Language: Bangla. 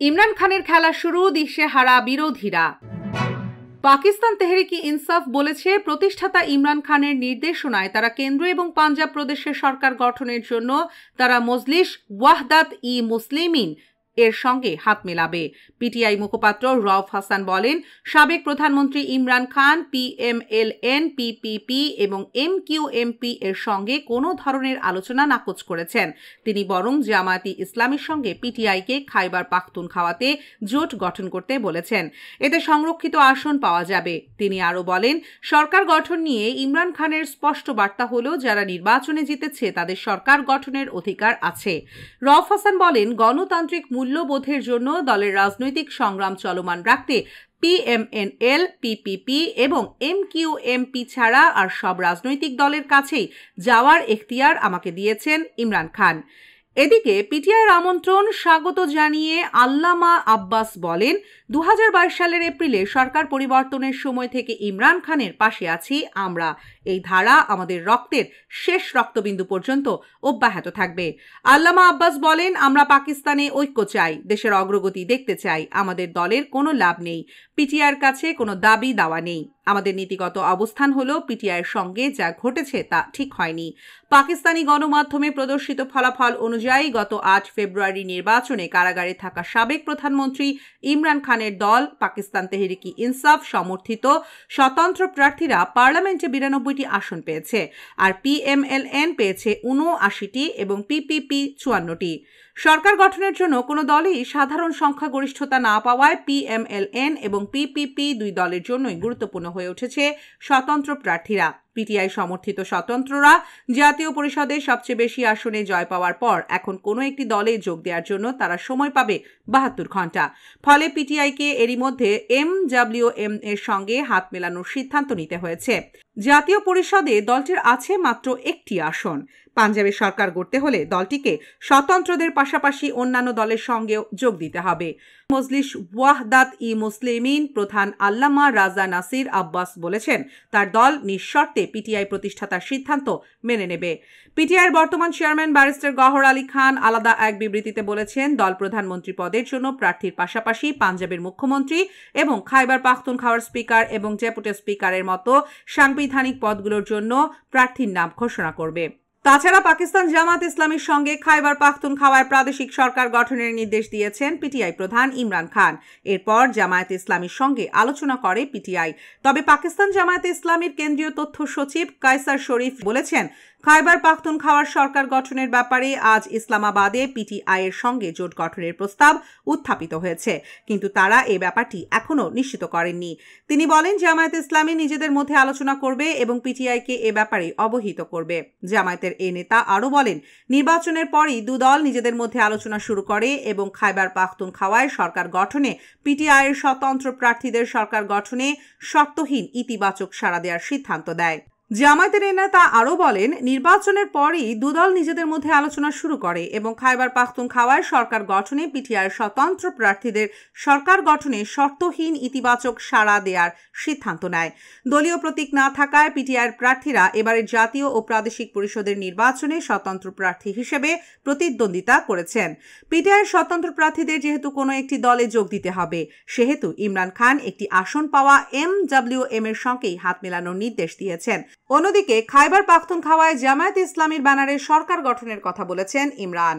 ইমরান খানের খেলা শুরু, দিশে হারা বিরোধীরা। পাকিস্তান তেহরিকি ইনসাফ বলেছে, প্রতিষ্ঠাতা ইমরান খানের নির্দেশনায় তারা কেন্দ্র এবং পাঞ্জাব প্রদেশের সরকার গঠনের জন্য তারা মজলিস ওয়াহদাত ই মুসলিমিন এর সঙ্গে হাত মেলাবে। পিটিআই মুখপাত্র রফ হাসান বলেন, সাবেক প্রধানমন্ত্রী ইমরান খান পিএমএলএন পিপিপি এবং এম কিউ এমপি এর সঙ্গে কোনো ধরনের আলোচনা নাকচ করেছেন। তিনি বরং জামায়াতি ইসলামের সঙ্গে পিটিআইকে খাইবার পাখতুন খাওয়াতে জোট গঠন করতে বলেছেন। এতে সংরক্ষিত আসন পাওয়া যাবে। তিনি আরও বলেন, সরকার গঠন নিয়ে ইমরান খানের স্পষ্ট বার্তা হল, যারা নির্বাচনে জিতেছে তাদের সরকার গঠনের অধিকার আছে। রফ হাসান বলেন, গণতান্ত্রিক মূল্য মূল্যবোধের জন্য দলের রাজনৈতিক সংগ্রাম চলমান রাখতে পিএমএনএল পিপিপি এবং এম এমকিউএমপি ছাড়া আর সব রাজনৈতিক দলের কাছেই যাওয়ার এখতিয়ার আমাকে দিয়েছেন ইমরান খান। এদিকে পিটিআইয়ের আমন্ত্রণ স্বাগত জানিয়ে আল্লামা আব্বাস বলেন দু হাজার বাইশ সালের এপ্রিলে সরকার পরিবর্তনের সময় থেকে ইমরান খানের পাশে আছি আমরা। এই ধারা আমাদের রক্তের শেষ রক্তবিন্দু পর্যন্ত অব্যাহত থাকবে। আল্লামা আব্বাস বলেন, আমরা পাকিস্তানে ঐক্য চাই, দেশের অগ্রগতি দেখতে চাই, আমাদের দলের কোনো লাভ নেই, পিটিআর কাছে কোনো দাবি দাওয়া নেই। আমাদের নীতিগত অবস্থান হল পিটিআইয়ের সঙ্গে যা ঘটেছে তা ঠিক হয়নি। পাকিস্তানি গণমাধ্যমে প্রদর্শিত ফলাফল অনুযায়ী গত আট ফেব্রুয়ারি নির্বাচনে কারাগারে থাকা সাবেক প্রধানমন্ত্রী ইমরান খানের দল, পাকিস্তান তেহরিকি ইনসাফ সমর্থিত স্বতন্ত্র প্রার্থীরা পার্লামেন্টে বিরানব্বইটি আসন পেয়েছে আর পিএমএলএন পেয়েছে উনআশিটি এবং পিপিপি চুয়ান্নটি। সরকার গঠনের জন্য কোনো দলই সাধারণ সংখ্যাগরিষ্ঠতা না পাওয়ায় পিএমএলএন এবং পিপিপি দুই দলের জন্যই গুরুত্বপূর্ণ হয়ে উঠেছে স্বতন্ত্র প্রার্থীরা। পিটিআই সমর্থিত স্বতন্ত্ররা জাতীয় পরিষদে সবচেয়ে বেশি আসনে জয় পাওয়ার পর এখন কোনো একটি দলে যোগ দেওয়ার জন্য তারা সময় পাবে বাহাত্তর ঘণ্টা ফলে পিটিআইকে এরই মধ্যে এম ডাব্লিউ এম এর সঙ্গে হাত মেলানোর সিদ্ধান্ত নিতে হয়েছে। জাতীয় পরিষদে দলটির আছে মাত্র একটি আসন। পাঞ্জাবের সরকার গড়তে হলে দলটিকে স্বতন্ত্রদের পাশাপাশি অন্যান্য দলের সঙ্গেও যোগ দিতে হবে। মজলিস ওয়াহদাত ই মুসলিমিন প্রধান আল্লামা রাজা নাসির আব্বাস বলেছেন, তার দল নিঃশর্তে পিটিআই প্রতিষ্ঠাতার সিদ্ধান্ত মেনে নেবে। পিটিআইয়ের বর্তমান চেয়ারম্যান ব্যারিস্টার গহর আলী খান আলাদা এক বিবৃতিতে বলেছেন, দল প্রধানমন্ত্রী পদের জন্য প্রার্থীর পাশাপাশি পাঞ্জাবের মুখ্যমন্ত্রী এবং খাইবার পাখতুন খাওয়ার স্পিকার এবং ডেপুটি স্পিকারের মতো সাংবিধানিক পদগুলোর জন্য প্রার্থীর নাম ঘোষণা করবে। তাছাড়া পাকিস্তান জামাত ইসলামীর সঙ্গে খাইবার পাখতুন খাওয়ায় প্রাদেশিক সরকার গঠনের নির্দেশ দিয়েছেন পিটিআই প্রধান ইমরান খান। এরপর জামায়াত ইসলামীর সঙ্গে আলোচনা করে পিটিআই। তবে পাকিস্তান জামায়াত ইসলামীর কেন্দ্রীয় তথ্য সচিব কায়সার শরীফ বলেছেন, খাইবার পাখতুন খাওয়ার সরকার গঠনের ব্যাপারে আজ ইসলামাবাদে পিটিআই এর সঙ্গে জোট গঠনের প্রস্তাব উত্থাপিত হয়েছে, কিন্তু তারা এ ব্যাপারটি এখনও নিশ্চিত করেননি। তিনি বলেন, জামায়াত ইসলামী নিজেদের মধ্যে আলোচনা করবে এবং পিটিআইকে এ ব্যাপারে অবহিত করবে। জামায়াতের এ নেতা আরও বলেন, নির্বাচনের পরই দুদল নিজেদের মধ্যে আলোচনা শুরু করে এবং খাইবার পাখতুন খাওয়ায় সরকার গঠনে, পিটিআইয়ের স্বতন্ত্র প্রার্থীদের সরকার গঠনে শর্তহীন ইতিবাচক সাড়া দেওয়ার সিদ্ধান্ত দেয়। জামায়াতের নেতা আরও বলেন, নির্বাচনের পরই দুদল নিজেদের মধ্যে আলোচনা শুরু করে এবং খাইবার পাখতুন খাওয়ায় সরকার গঠনে পিটিআর স্বতন্ত্র প্রার্থীদের সরকার গঠনে শর্তহীন ইতিবাচক সাড়া দেওয়ার সিদ্ধান্ত নেয়। দলীয় প্রতীক না থাকায় পিটিআর প্রার্থীরা এবারের জাতীয় ও প্রাদেশিক পরিষদের নির্বাচনে স্বতন্ত্র প্রার্থী হিসেবে প্রতিদ্বন্দ্বিতা করেছেন। পিটিআর স্বতন্ত্র প্রার্থীদের যেহেতু কোনো একটি দলে যোগ দিতে হবে, সেহেতু ইমরান খান একটি আসন পাওয়া এম ডাব্লিউ এম এর সঙ্গেই হাত মেলানোর নির্দেশ দিয়েছেন। অন্যদিকে খাইবার পাখতুন খাওয়ায় জামায়াত ইসলামীর ব্যানারে সরকার গঠনের কথা বলেছেন ইমরান।